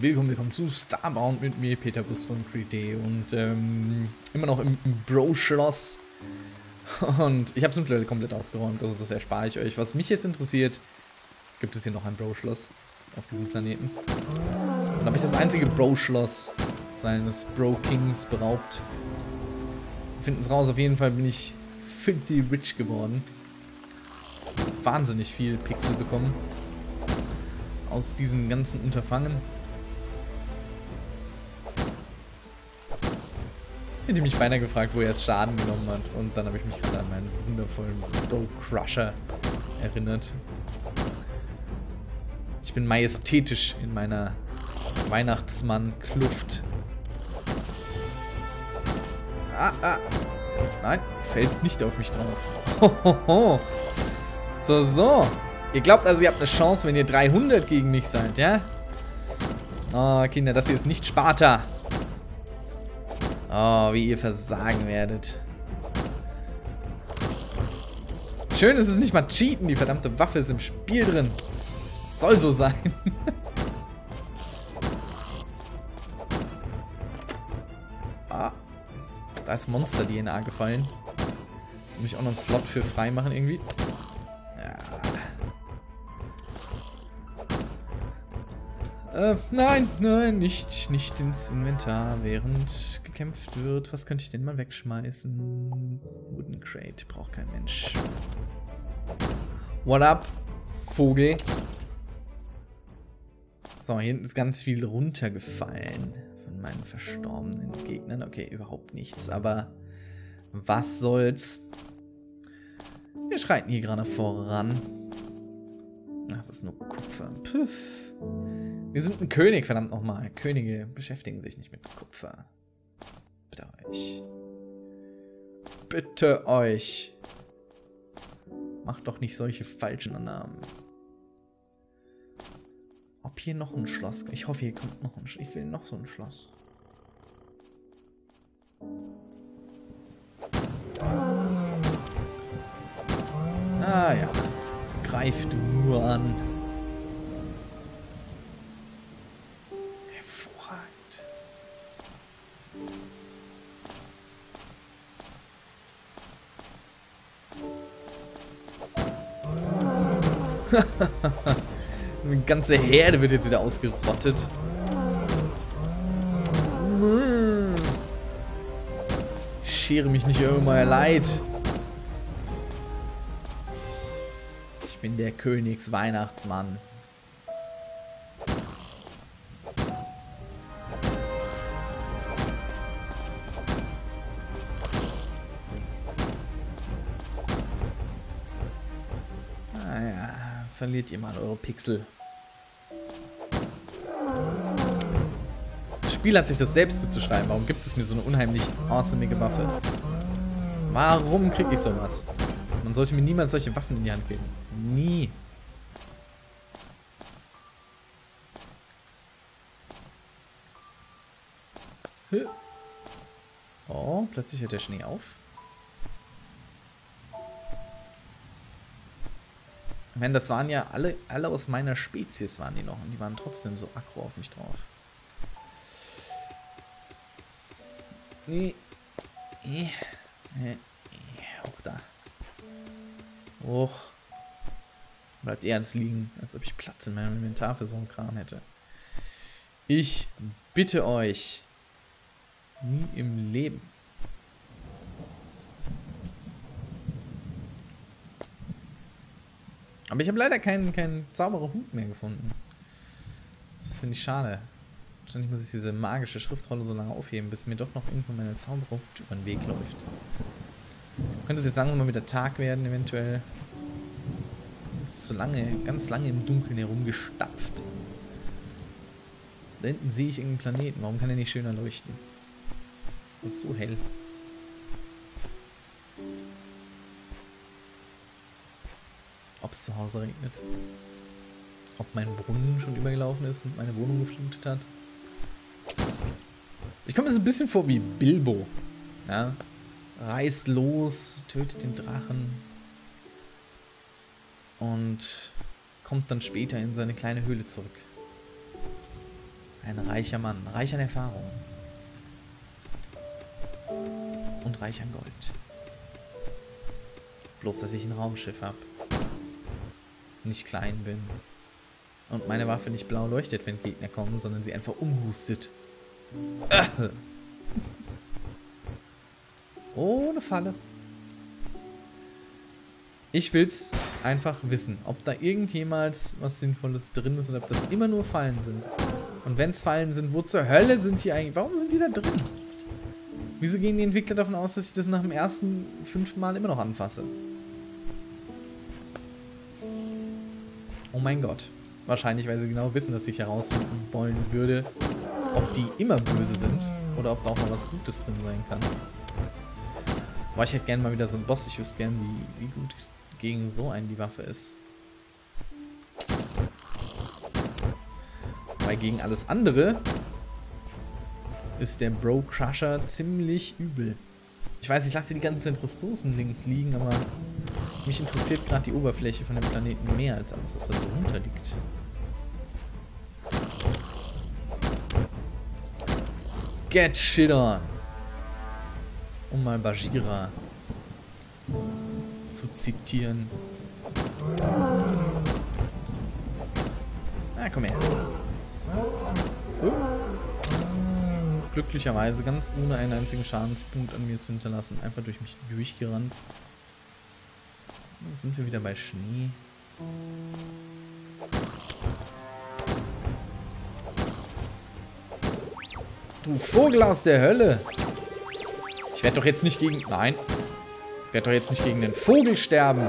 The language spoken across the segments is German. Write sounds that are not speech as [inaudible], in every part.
Willkommen, willkommen zu Starbound mit mir, Peter Bus von Creed und ähm, immer noch im, Bro-Schloss. [laughs] Und ich habe es mittlerweile komplett ausgeräumt, also das erspare ich euch. Was mich jetzt interessiert, gibt es hier noch ein Bro-Schloss auf diesem Planeten? Und habe ich das einzige Bro-Schloss seines Bro-Kings beraubt? Finden es raus, auf jeden Fall bin ich filthy rich geworden. Wahnsinnig viel Pixel bekommen aus diesem ganzen Unterfangen. Hätte mich beinahe gefragt, wo er jetzt Schaden genommen hat. Und dann habe ich mich gerade an meinen wundervollen Bow Crusher erinnert. Ich bin majestätisch in meiner Weihnachtsmann-Kluft. Ah, ah. Nein, fällst nicht auf mich drauf. Hohoho. [laughs] So, so. Ihr glaubt also, ihr habt eine Chance, wenn ihr 300 gegen mich seid, ja? Oh, Kinder, das hier ist nicht Sparta. Oh, wie ihr versagen werdet. Schön, es ist nicht mal Cheaten. Die verdammte Waffe ist im Spiel drin. Soll so sein. [laughs] ah. Da ist Monster-DNA gefallen. Muss ich auch noch einen Slot für frei machen irgendwie. Äh, nein, nein, nicht, nicht ins Inventar, während gekämpft wird. Was könnte ich denn mal wegschmeißen? Wooden Crate, braucht kein Mensch. What up, Vogel? So, hier hinten ist ganz viel runtergefallen von meinen verstorbenen Gegnern. Okay, überhaupt nichts, aber was soll's? Wir schreiten hier gerade voran. Ach, das ist nur Kupfer. Püff. Wir sind ein König, verdammt nochmal. Könige beschäftigen sich nicht mit Kupfer. Bitte euch. Bitte euch. Macht doch nicht solche falschen Namen. Ob hier noch ein Schloss... Ich hoffe, hier kommt noch ein Schloss. Ich will noch so ein Schloss. Ah ja. Greif du nur an. [laughs] Eine ganze Herde wird jetzt wieder ausgerottet. Ich schere mich nicht euer Leid. Ich bin der Königsweihnachtsmann. Verliert ihr mal eure Pixel. Das Spiel hat sich das selbst zuzuschreiben. Warum gibt es mir so eine unheimlich awesome Waffe? Warum kriege ich sowas? Man sollte mir niemals solche Waffen in die Hand geben. Nie. Oh, plötzlich hört der Schnee auf. Ich meine, das waren ja alle, alle aus meiner Spezies waren die noch und die waren trotzdem so aggro auf mich drauf. Nee. Nee. Nee. Hoch da. Hoch. Bleibt eher ans Liegen, als ob ich Platz in meinem Inventar für so einen Kram hätte. Ich bitte euch. Nie im Leben. Aber ich habe leider keinen, keinen sauberen Hut mehr gefunden. Das finde ich schade. Wahrscheinlich muss ich diese magische Schriftrolle so lange aufheben, bis mir doch noch irgendwo meine Zauberhut über den Weg läuft. Könnte es jetzt langsam mal wieder Tag werden, eventuell. Ist zu lange, ganz lange im Dunkeln herumgestapft. Da hinten sehe ich irgendeinen Planeten. Warum kann er nicht schöner leuchten? Das ist so hell. Es zu Hause regnet. Ob mein Brunnen schon übergelaufen ist und meine Wohnung geflutet hat. Ich komme mir so ein bisschen vor wie Bilbo. Ja? Reißt los, tötet den Drachen. Und kommt dann später in seine kleine Höhle zurück. Ein reicher Mann, reich an Erfahrung. Und reich an Gold. Bloß, dass ich ein Raumschiff habe. Nicht klein bin. Und meine Waffe nicht blau leuchtet, wenn Gegner kommen, sondern sie einfach umhustet. [laughs] Oh, eine Falle. Ich will's einfach wissen, ob da irgendjemals was Sinnvolles drin ist oder ob das immer nur Fallen sind. Und wenn es Fallen sind, wo zur Hölle sind die eigentlich? Warum sind die da drin? Wieso gehen die Entwickler davon aus, dass ich das nach dem ersten fünften Mal immer noch anfasse? Oh mein Gott. Wahrscheinlich, weil sie genau wissen, dass ich herausfinden wollen würde, ob die immer böse sind oder ob da auch mal was Gutes drin sein kann. Aber ich hätte gerne mal wieder so einen Boss. Ich wüsste gerne, wie, wie gut gegen so einen die Waffe ist. Weil gegen alles andere ist der Bro Crusher ziemlich übel. Ich weiß, ich lasse hier die ganzen Ressourcen links liegen, aber mich interessiert gerade die Oberfläche von dem Planeten mehr als alles, was da drunter liegt. Get shit on. Um mal Bajira zu zitieren. Na, komm her. Oh. Glücklicherweise ganz ohne einen einzigen Schadenspunkt an mir zu hinterlassen. Einfach durch mich durchgerannt. Dann sind wir wieder bei Schnee. Du Vogel aus der Hölle! Ich werde doch jetzt nicht gegen... Nein. Ich werde doch jetzt nicht gegen den Vogel sterben.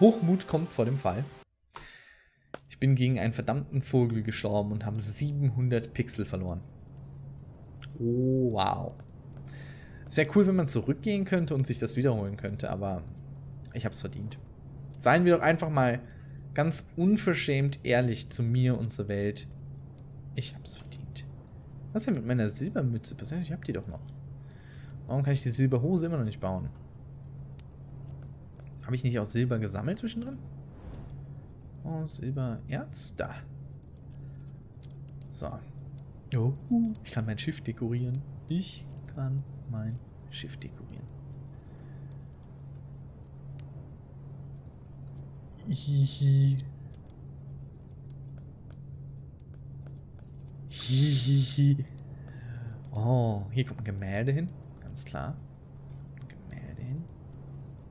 Hochmut kommt vor dem Fall. Ich bin gegen einen verdammten Vogel gestorben und habe 700 Pixel verloren. Oh, wow. Es wäre cool, wenn man zurückgehen könnte und sich das wiederholen könnte, aber ich habe es verdient. Seien wir doch einfach mal ganz unverschämt ehrlich zu mir und zur Welt. Ich habe es verdient. Was ist denn mit meiner Silbermütze passiert? Ich habe die doch noch. Warum kann ich die Silberhose immer noch nicht bauen? Habe ich nicht auch Silber gesammelt zwischendrin? Oh, Silbererz. Da. So. Oh, ich kann mein Schiff dekorieren. Ich kann mein Schiff dekorieren. Hihi. Hihihi. Oh, hier kommt ein Gemälde hin. Ganz klar. Ein Gemälde hin.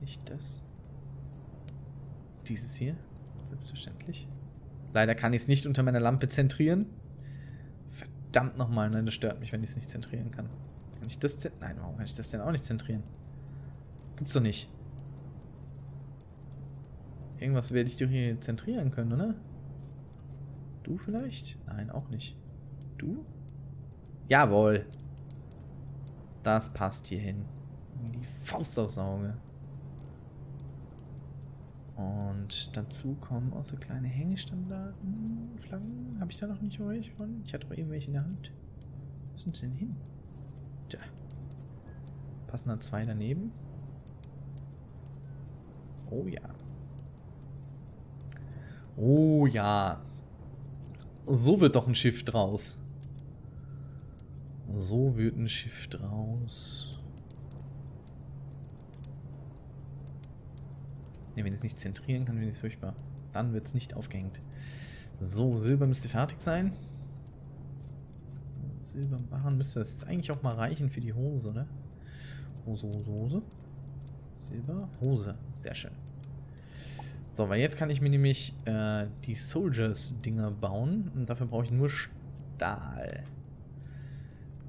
Nicht das. Dieses hier. Selbstverständlich. Leider kann ich es nicht unter meiner Lampe zentrieren. Verdammt nochmal, nein, das stört mich, wenn ich es nicht zentrieren kann. Kann ich das zentrieren? Nein, warum kann ich das denn auch nicht zentrieren? Gibt's doch nicht. Irgendwas werde ich doch hier zentrieren können, oder? Du vielleicht? Nein, auch nicht. Du? Jawohl. Das passt hier hin. Die Faust aufs Auge. Und dazu kommen auch so kleine Hängestandarten, Flaggen. Habe ich da noch nicht welche von? Ich hatte doch eben welche in der Hand. Wo sind sie denn hin? Passen da zwei daneben? Oh ja. Oh ja. So wird doch ein Schiff draus. So wird ein Schiff draus. Ne, wenn ich es nicht zentrieren kann, finde ich furchtbar. Dann wird es nicht aufgehängt. So, Silber müsste fertig sein. Silberbarren müsste das jetzt eigentlich auch mal reichen für die Hose, ne? Hose, Hose, Hose. Silber, Hose. Sehr schön. So, weil jetzt kann ich mir nämlich äh, die Soldiers-Dinger bauen. Und dafür brauche ich nur Stahl.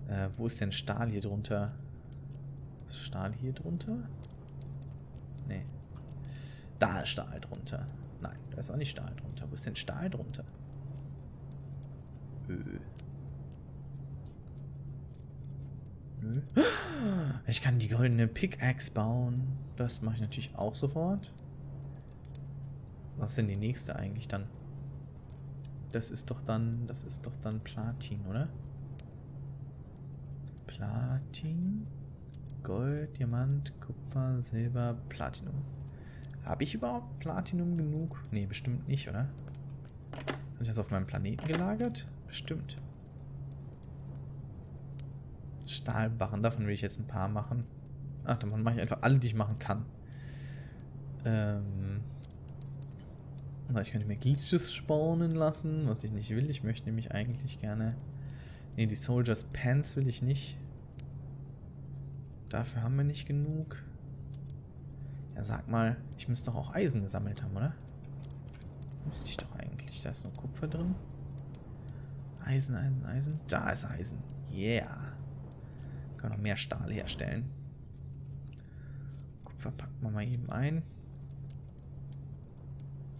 Äh, wo ist denn Stahl hier drunter? Ist Stahl hier drunter? Nee. Da ist Stahl drunter. Nein, da ist auch nicht Stahl drunter. Wo ist denn Stahl drunter? Öh. Nö. Ich kann die goldene Pickaxe bauen. Das mache ich natürlich auch sofort. Was ist denn die nächste eigentlich dann? Das ist doch dann, das ist doch dann Platin, oder? Platin, Gold, Diamant, Kupfer, Silber, Platinum. Habe ich überhaupt Platinum genug? Nee, bestimmt nicht, oder? Kann ich das auf meinem Planeten gelagert? Bestimmt. Stahlbarren, davon will ich jetzt ein paar machen. Ach, davon mache ich einfach alle, die ich machen kann. Ähm. Ich könnte mir Glitches spawnen lassen, was ich nicht will. Ich möchte nämlich eigentlich gerne... Ne, die Soldiers Pants will ich nicht. Dafür haben wir nicht genug. Ja, sag mal, ich müsste doch auch Eisen gesammelt haben, oder? Müsste ich doch eigentlich. Da ist nur Kupfer drin. Eisen, Eisen, Eisen. Da ist Eisen. Yeah. Können noch mehr Stahl herstellen. Kupfer packen wir mal eben ein.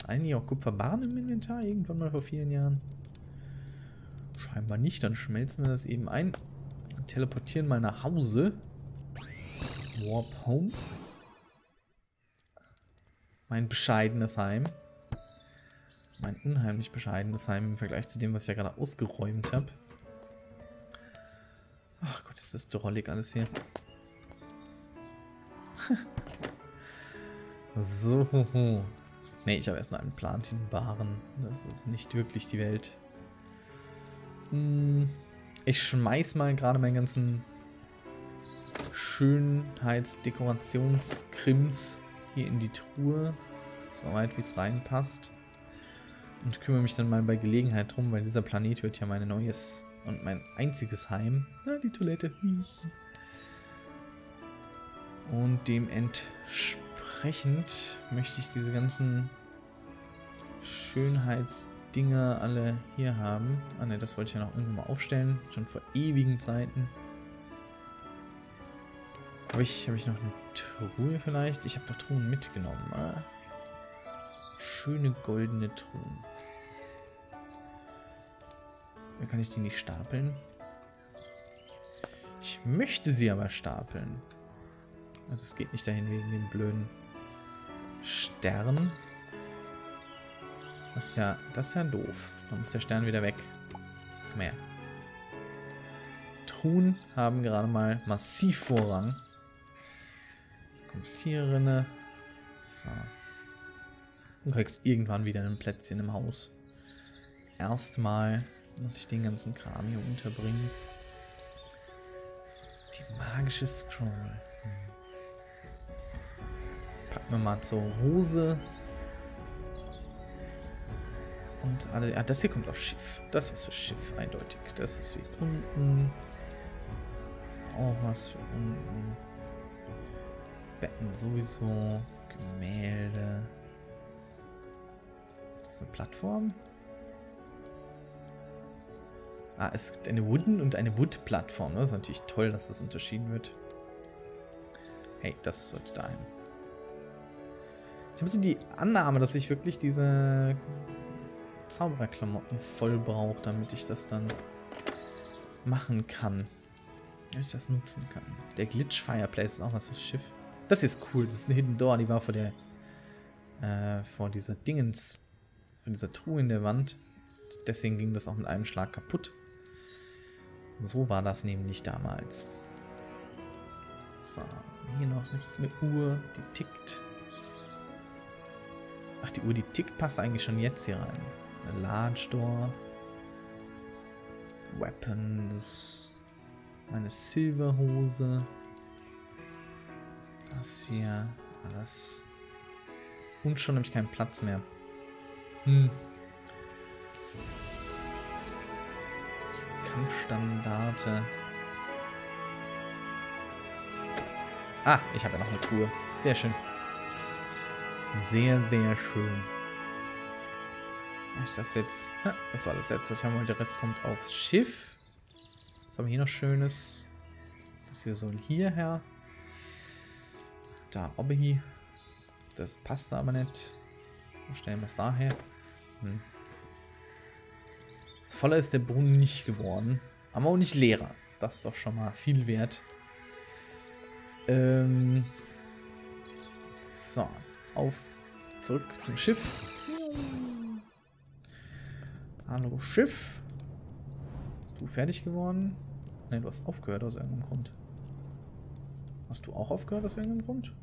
Eigentlich auch Kupferbarren im Inventar, irgendwann mal vor vielen Jahren. Scheinbar nicht, dann schmelzen wir das eben ein. Teleportieren mal nach Hause. Warp Home. Mein bescheidenes Heim. Mein unheimlich bescheidenes Heim im Vergleich zu dem, was ich ja gerade ausgeräumt habe. Gott, ist das drollig alles hier. [laughs] so. Ne, ich habe erst noch einen Platinbaren. Das ist nicht wirklich die Welt. Hm, ich schmeiß mal gerade meinen ganzen Schönheitsdekorationskrims hier in die Truhe. Soweit wie es reinpasst. Und kümmere mich dann mal bei Gelegenheit drum, weil dieser Planet wird ja mein neues und mein einziges Heim. Ah, die Toilette. Und dementsprechend entsprechend möchte ich diese ganzen Schönheitsdinger alle hier haben. Ah ne, das wollte ich ja noch irgendwann mal aufstellen. Schon vor ewigen Zeiten. Habe ich, hab ich noch eine Truhe vielleicht? Ich habe doch Truhen mitgenommen. Ah. Schöne goldene Truhen. Dann kann ich die nicht stapeln. Ich möchte sie aber stapeln. Das geht nicht dahin wegen den blöden Stern. Das ist ja, das ist ja doof. Da muss der Stern wieder weg. Mehr. Truhen haben gerade mal massiv Vorrang. Kommst hier rinne. So. Du kriegst irgendwann wieder ein Plätzchen im Haus. Erstmal muss ich den ganzen Kram hier unterbringen. Die magische Scroll. Hm. Packen wir mal zur Hose. Und alle. Ja, das hier kommt auf Schiff. Das ist für Schiff, eindeutig. Das ist wie unten. Auch was für unten. Betten sowieso. Gemälde. Das ist eine Plattform. Ah, es gibt eine Wooden und eine Wood-Plattform. Das ist natürlich toll, dass das unterschieden wird. Hey, das sollte dahin. Ich habe so die Annahme, dass ich wirklich diese Zaubererklamotten voll brauche, damit ich das dann machen kann. Damit ich das nutzen kann. Der Glitch Fireplace ist auch was fürs Schiff. Das ist cool. Das ist eine Hidden Door. Die war vor der äh, vor dieser Dingens, vor dieser Truhe in der Wand. Deswegen ging das auch mit einem Schlag kaputt. So war das nämlich damals. So, hier noch eine Uhr, die tickt. Ach, die Uhr, die tickt, passt eigentlich schon jetzt hier rein. Eine Large Door. Weapons. Meine Silberhose. Das hier. Alles. Und schon habe ich keinen Platz mehr. Hm. Kampfstandarte. Ah, ich habe ja noch eine Truhe. Sehr schön. Sehr, sehr schön. Ich das jetzt... Das war das letzte, ich haben wollte. Der Rest kommt aufs Schiff. Was haben wir hier noch Schönes? Das hier soll hierher. Da, Obby. Das passt aber nicht. Wo stellen wir es daher? Hm. Voller ist der Brunnen nicht geworden. Aber auch nicht leerer. Das ist doch schon mal viel wert. Ähm... So, auf zurück zum Schiff. Hallo Schiff. Bist du fertig geworden? Ne, du hast aufgehört aus irgendeinem Grund. Hast du auch aufgehört aus irgendeinem Grund?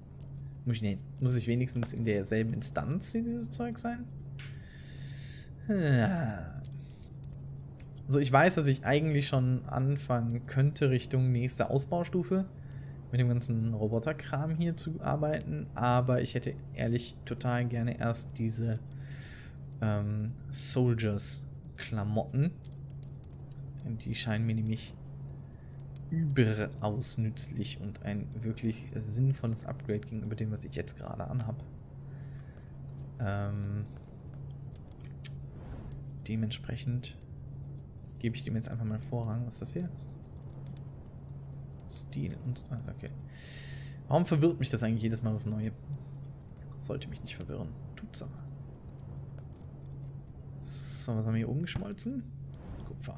Muss ich, nee, muss ich wenigstens in derselben Instanz wie dieses Zeug sein? Also ich weiß, dass ich eigentlich schon anfangen könnte, Richtung nächste Ausbaustufe mit dem ganzen Roboterkram hier zu arbeiten, aber ich hätte ehrlich total gerne erst diese ähm, Soldiers-Klamotten. Die scheinen mir nämlich überaus nützlich und ein wirklich sinnvolles Upgrade gegenüber dem, was ich jetzt gerade anhabe. Ähm, dementsprechend gebe ich dem jetzt einfach mal Vorrang. Was ist das hier? Stil und... Ah, okay. Warum verwirrt mich das eigentlich jedes Mal das Neue? Das sollte mich nicht verwirren. Tut's aber. So, was haben wir hier oben geschmolzen? Kupfer.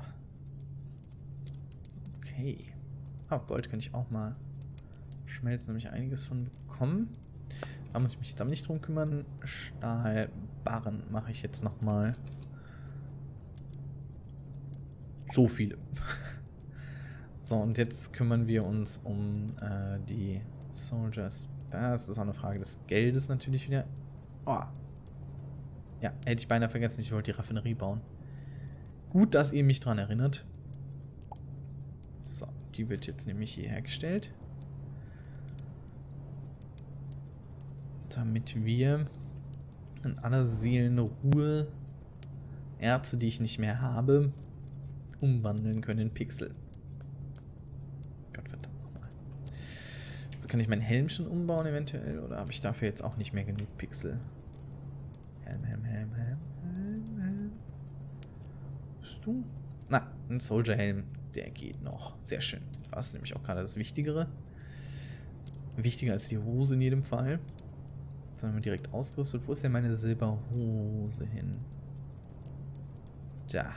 Okay. Oh, Gold kann ich auch mal schmelzen. nämlich einiges von bekommen. Da muss ich mich jetzt aber nicht drum kümmern. Stahlbarren mache ich jetzt nochmal. So viele. [laughs] So, und jetzt kümmern wir uns um äh, die Soldiers. Das ist auch eine Frage des Geldes natürlich wieder. Oh. Ja, hätte ich beinahe vergessen, ich wollte die Raffinerie bauen. Gut, dass ihr mich daran erinnert. So, die wird jetzt nämlich hier hergestellt. Damit wir in aller Seelenruhe Erbse, die ich nicht mehr habe, umwandeln können in Pixel. So kann ich meinen Helm schon umbauen eventuell oder habe ich dafür jetzt auch nicht mehr genug Pixel? Helm, Helm, Helm, Helm, Helm, Helm. Bist du? Na, ein Soldier-Helm, der geht noch. Sehr schön. Das ist nämlich auch gerade das Wichtigere. Wichtiger als die Hose in jedem Fall. Jetzt haben wir direkt ausgerüstet. Wo ist denn meine Silberhose hin? Da.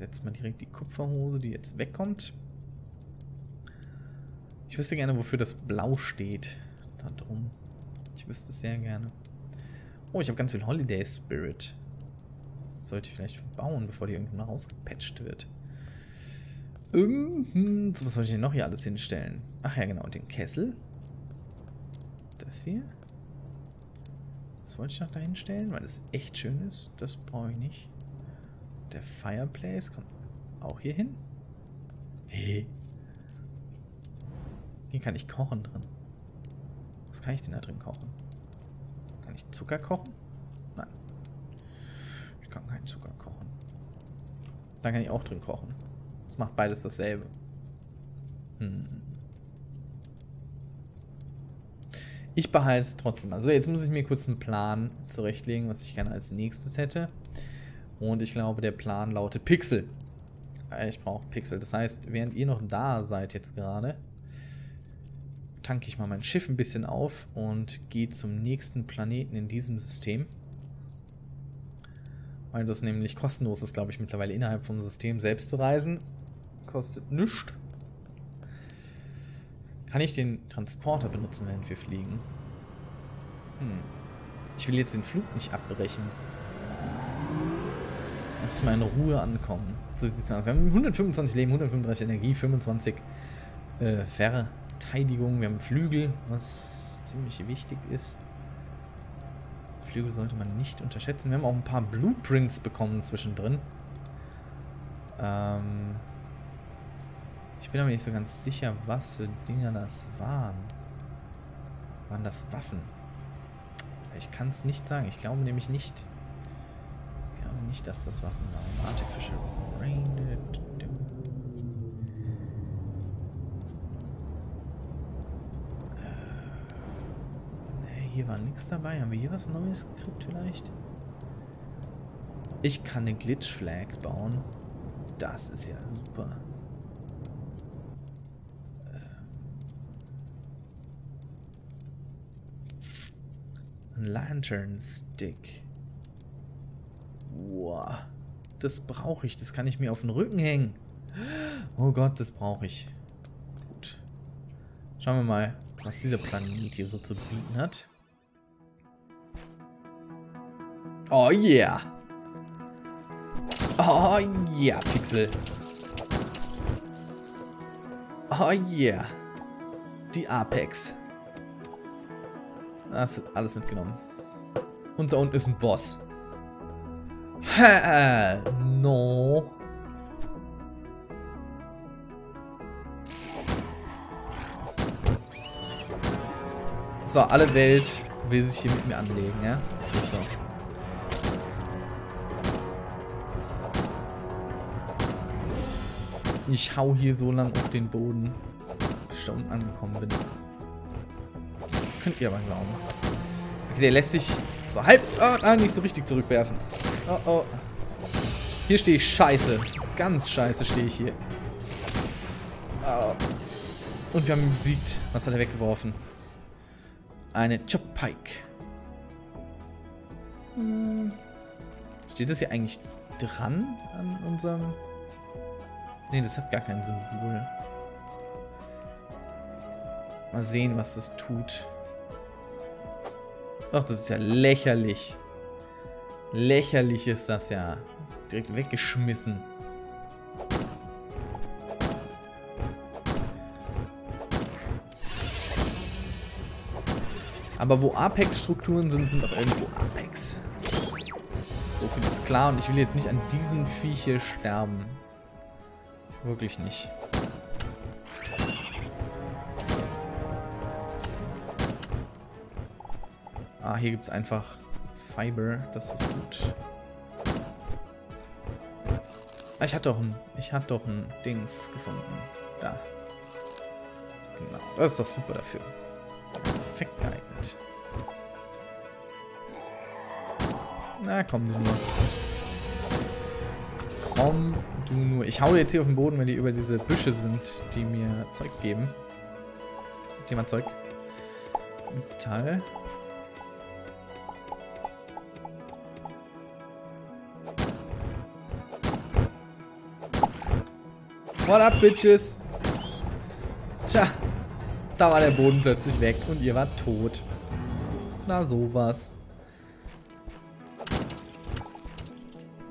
Setzt man direkt die Kupferhose, die jetzt wegkommt. Ich wüsste gerne, wofür das Blau steht. Da drum. Ich wüsste es sehr gerne. Oh, ich habe ganz viel Holiday Spirit. Sollte ich vielleicht bauen, bevor die irgendwann rausgepatcht wird. Ähm, was soll ich denn noch hier alles hinstellen? Ach ja, genau, den Kessel. Das hier. Das wollte ich noch da hinstellen, weil das echt schön ist. Das brauche ich nicht. Der Fireplace kommt auch hier hin. Hey, hier kann ich kochen drin. Was kann ich denn da drin kochen? Kann ich Zucker kochen? Nein. Ich kann keinen Zucker kochen. Da kann ich auch drin kochen. Das macht beides dasselbe. Hm. Ich behalte es trotzdem. Also jetzt muss ich mir kurz einen Plan zurechtlegen, was ich gerne als nächstes hätte. Und ich glaube, der Plan lautet Pixel. Ich brauche Pixel. Das heißt, während ihr noch da seid jetzt gerade, tanke ich mal mein Schiff ein bisschen auf und gehe zum nächsten Planeten in diesem System. Weil das nämlich kostenlos ist, glaube ich, mittlerweile innerhalb vom System selbst zu reisen. Kostet nichts. Kann ich den Transporter benutzen, während wir fliegen? Hm. Ich will jetzt den Flug nicht abbrechen. Lass mal in Ruhe ankommen. So sieht es aus. Wir haben 125 Leben, 135 Energie, 25 äh, Verteidigung. Wir haben Flügel, was ziemlich wichtig ist. Flügel sollte man nicht unterschätzen. Wir haben auch ein paar Blueprints bekommen zwischendrin. Ähm ich bin aber nicht so ganz sicher, was für Dinger das waren. Waren das Waffen? Ich kann es nicht sagen. Ich glaube nämlich nicht. Nicht, dass das Waffen waren. Artificial Rain. hier war nichts dabei. Haben wir hier was Neues gekriegt vielleicht? Ich kann eine Glitch-Flag bauen. Das ist ja super. Ein Lantern-Stick. Wow. Das brauche ich. Das kann ich mir auf den Rücken hängen. Oh Gott, das brauche ich. Gut. Schauen wir mal, was dieser Planet hier so zu bieten hat. Oh yeah. Oh yeah, Pixel. Oh yeah. Die Apex. Das ist alles mitgenommen. Und da unten ist ein Boss. No. So, alle Welt will sich hier mit mir anlegen, ja? Ist das so? Ich hau hier so lang auf den Boden, bis ich da unten angekommen bin. Könnt ihr aber glauben. Okay, der lässt sich so halb, oh, ah, nicht so richtig zurückwerfen. Oh, oh. Hier stehe ich scheiße. Ganz scheiße stehe ich hier. Oh. Und wir haben ihn besiegt. Was hat er weggeworfen? Eine Chop Pike. Hm. Steht das hier eigentlich dran an unserem... Ne, das hat gar kein Symbol. Mal sehen, was das tut. Ach, das ist ja lächerlich. Lächerlich ist das ja. Direkt weggeschmissen. Aber wo Apex-Strukturen sind, sind auch irgendwo Apex. So viel ist klar und ich will jetzt nicht an diesem Viech hier sterben. Wirklich nicht. Ah, hier gibt es einfach Fiber. Das ist gut. Ah, ich hatte doch ein, ich hatte doch ein Dings gefunden. Da. Genau, das ist doch super dafür. Perfekt geeignet. Na, komm du nur. Komm du nur. Ich hau jetzt hier auf den Boden, wenn die über diese Büsche sind, die mir Zeug geben. Thema Zeug. Metall. What up, Bitches? Tja, da war der Boden plötzlich weg und ihr wart tot. Na sowas.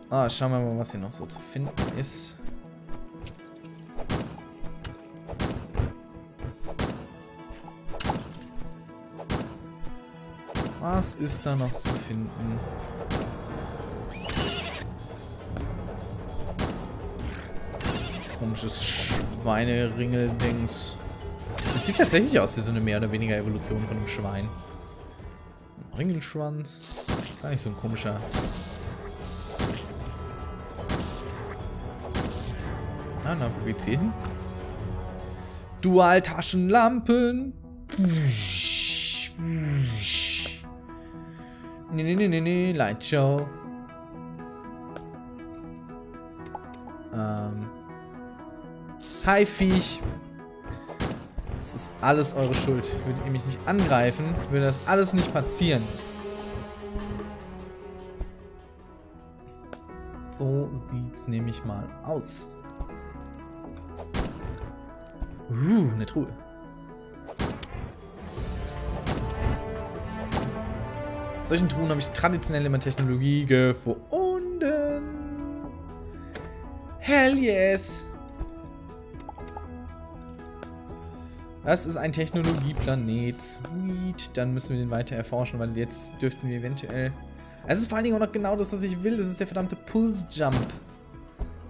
Ah, schauen wir mal, was hier noch so zu finden ist. Was ist da noch zu finden? Komisches Schweineringel-Dings. Das sieht tatsächlich aus wie so eine mehr oder weniger Evolution von einem Schwein. Ein Ringelschwanz. Gar nicht so ein komischer. Na, na, wo geht's hier hin? Dual-Taschenlampen. Nee, nee, nee, nee, nee, Lightshow. Hi, Viech. Das ist alles eure Schuld. Würdet ihr mich nicht angreifen, würde das alles nicht passieren. So sieht's nämlich mal aus. Uh, eine Truhe. Solchen Truhen habe ich traditionell immer Technologie gefunden. Hell yes! Das ist ein Technologieplanet. Sweet. Dann müssen wir den weiter erforschen, weil jetzt dürften wir eventuell... Es ist vor allen Dingen auch noch genau das, was ich will. Das ist der verdammte Pulse Jump.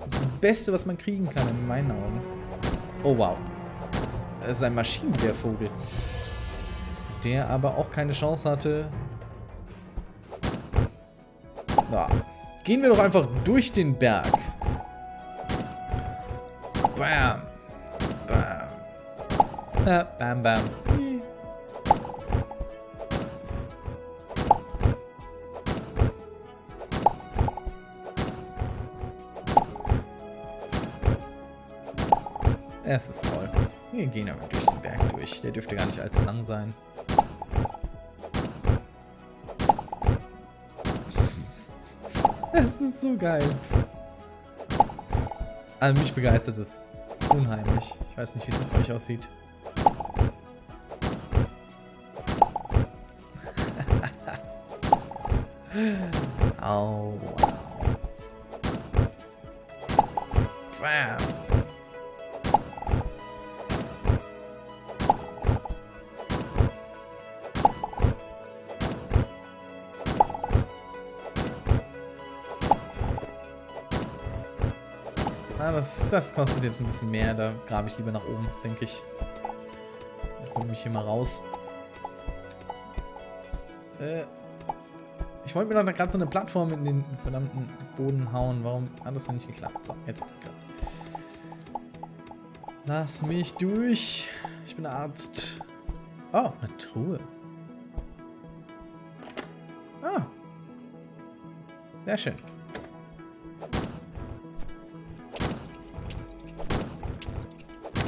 Das ist das Beste, was man kriegen kann, in meinen Augen. Oh, wow. Das ist ein Maschinenwehrvogel. Der aber auch keine Chance hatte. Ja. Gehen wir doch einfach durch den Berg. Bam, bam. Es ist toll. Wir gehen aber durch den Berg durch. Der dürfte gar nicht allzu lang sein. Es ist so geil. Also mich begeistert es unheimlich. Ich weiß nicht, wie es mit euch aussieht. Oh, wow. Bam. Ah, das, das kostet jetzt ein bisschen mehr. Da grabe ich lieber nach oben, denke ich. Dann komme ich hier mal raus. Äh, ich wollte mir doch gerade so eine Plattform in den verdammten Boden hauen. Warum hat das denn nicht geklappt? So, jetzt hat es geklappt. Lass mich durch. Ich bin Arzt. Oh, eine Truhe. Ah. Sehr schön.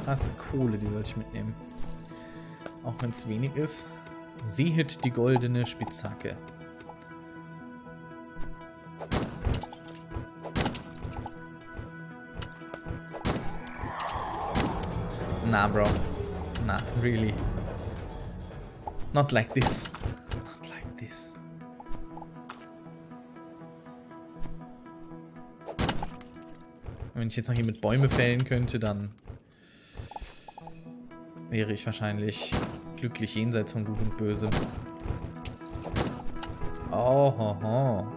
Das Kohle, die sollte ich mitnehmen. Auch wenn es wenig ist. Sehet die goldene Spitzhacke. Nah, bro. Nah, really. Not like this. Not like this. Wenn ich jetzt noch hier mit Bäume fällen könnte, dann wäre ich wahrscheinlich glücklich jenseits von Gut und Böse. Oh, ho, ho.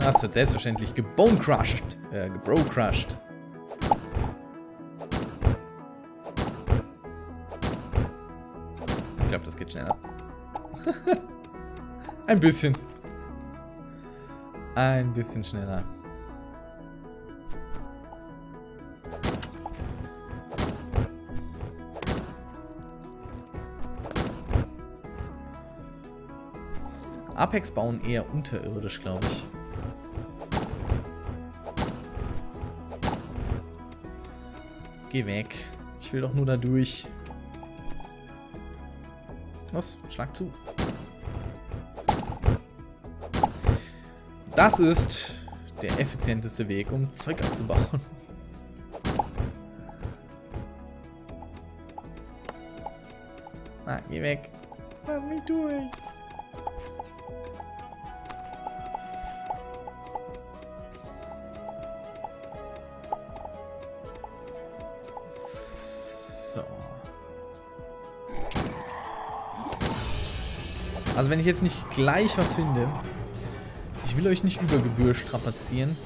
Das wird selbstverständlich gebonecrushed. Äh, gebrocrushed. Das geht schneller. [laughs] Ein bisschen. Ein bisschen schneller. Apex bauen eher unterirdisch, glaube ich. Geh weg. Ich will doch nur da durch. Los, schlag zu. Das ist der effizienteste Weg, um Zeug abzubauen. [laughs] Ah, geh weg. Lass mich durch. Also wenn ich jetzt nicht gleich was finde, ich will euch nicht über Gebühr strapazieren.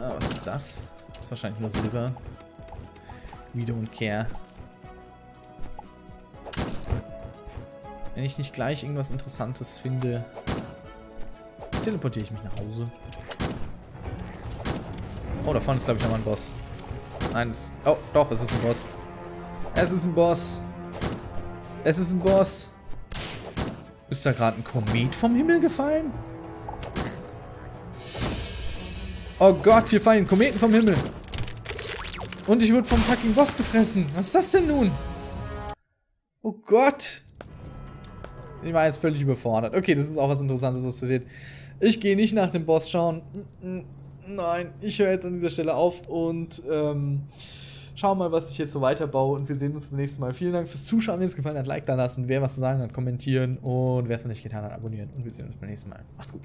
Ah, was ist das? Das ist wahrscheinlich nur Silber. We don't care. Wenn ich nicht gleich irgendwas Interessantes finde, teleportiere ich mich nach Hause. Oh, da vorne ist glaube ich nochmal ein Boss. Nein, es, oh, doch, es ist ein Boss. Es ist ein Boss. Es ist ein Boss. Ist da gerade ein Komet vom Himmel gefallen? Oh Gott, hier fallen Kometen vom Himmel. Und ich wurde vom fucking Boss gefressen. Was ist das denn nun? Oh Gott. Ich war jetzt völlig überfordert. Okay, das ist auch was Interessantes, was passiert. Ich gehe nicht nach dem Boss schauen. Nein, ich höre jetzt an dieser Stelle auf und ähm, Schau mal, was ich jetzt so weiterbaue und wir sehen uns beim nächsten Mal. Vielen Dank fürs Zuschauen. Wenn es gefallen hat, Like da lassen. Wer was zu sagen hat, kommentieren. Und wer es noch nicht getan hat, abonnieren. Und wir sehen uns beim nächsten Mal. Macht's gut.